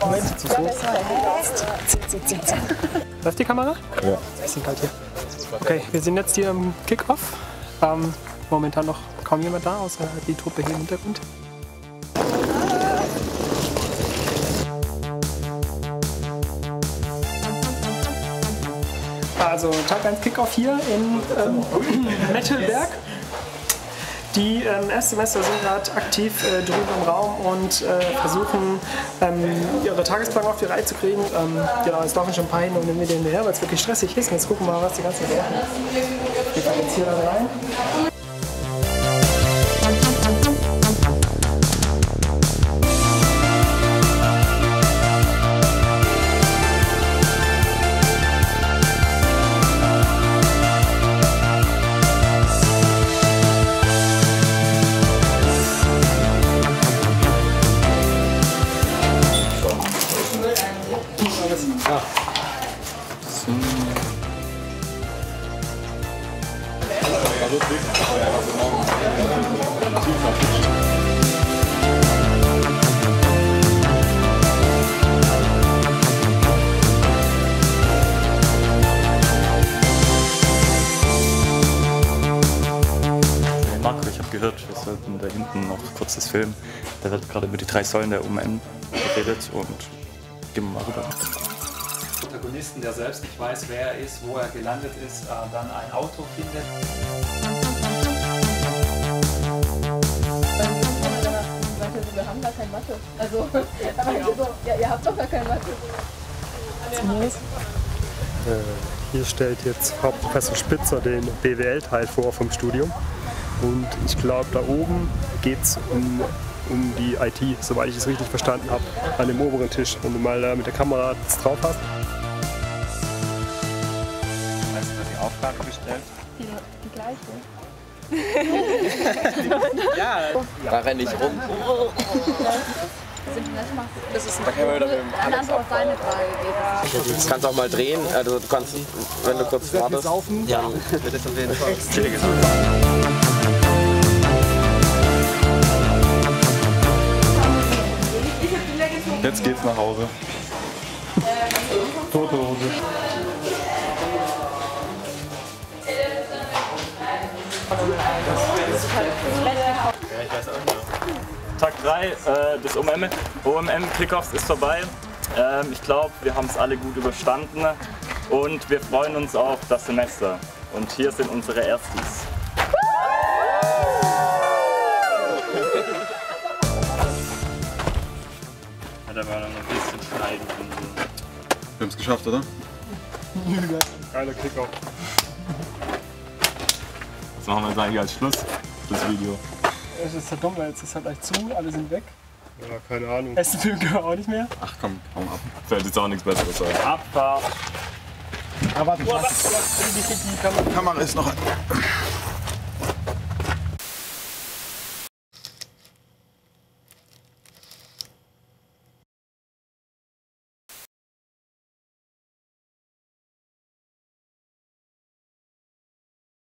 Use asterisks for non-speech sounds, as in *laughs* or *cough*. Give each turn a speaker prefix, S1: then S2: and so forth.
S1: Moment, zu so. Läuft die Kamera?
S2: Ja.
S1: Bisschen kalt hier. Okay, wir sind jetzt hier im Kickoff. Ähm, momentan noch kaum jemand da, außer die Truppe hier im Hintergrund. Also Tag 1 Kickoff hier in ähm, *clears throat* Mettelberg. Die ähm, Erstsemester sind gerade aktiv äh, drüben im Raum und äh, versuchen ähm, ihre Tagesplanung auf die Reihe zu kriegen. Ähm, genau, es laufen schon ein paar hin und wieder hinterher, weil es wirklich stressig ist. Und jetzt gucken wir mal, was die ganzen Leute machen. Wir fahren jetzt hier dann rein.
S3: Hey Marco, ich habe gehört, wir sollten da hinten noch kurz das filmen. Da wird gerade über die drei Säulen der UMN geredet und gehen wir mal rüber.
S4: Protagonisten, der selbst nicht weiß, wer er ist, wo er gelandet ist, äh, dann ein Auto findet.
S5: Wir haben gar kein Mathe. Also, ja, *laughs* ihr habt doch gar kein Mathe.
S6: Hier stellt jetzt Frau Professor Spitzer den BWL-Teil vor vom Studium. Und ich glaube, da oben geht es um, um die IT, soweit ich es richtig verstanden habe, an dem oberen Tisch. Wenn du mal mit der Kamera das drauf hast.
S3: Hast du die Aufgabe gestellt?
S5: Die, die gleiche.
S2: Da renne ich rum.
S5: Das ist
S2: Da können wir wieder mit dem
S5: Frage geben.
S2: Du kannst auch mal drehen. Also du kannst, wenn du kurz wartest. Ja, wird es auf jeden Fall.
S3: Jetzt geht's nach Hause. Tote Hose. Tag 3 äh, des OMM, OMM Kickoffs ist vorbei. Ähm, ich glaube, wir haben es alle gut überstanden und wir freuen uns auf das Semester. Und hier sind unsere Erstis. Da war noch ein bisschen schneiden.
S7: Wir haben es geschafft, oder?
S6: Geiler Kickoff.
S3: Was machen wir jetzt eigentlich als Schluss des Video?
S1: Es ist halt dumm, weil jetzt ist halt gleich zu, alle sind weg.
S6: Ja, keine Ahnung.
S1: Essen Film können wir auch nicht mehr.
S7: Ach komm, hau ab. Fällt jetzt auch nichts Besseres ein.
S3: Abfahrt!
S1: Aber warte, was? Wie kriegt die Kamera?
S7: Kamera ist noch.